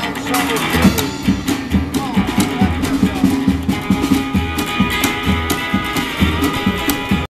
Summer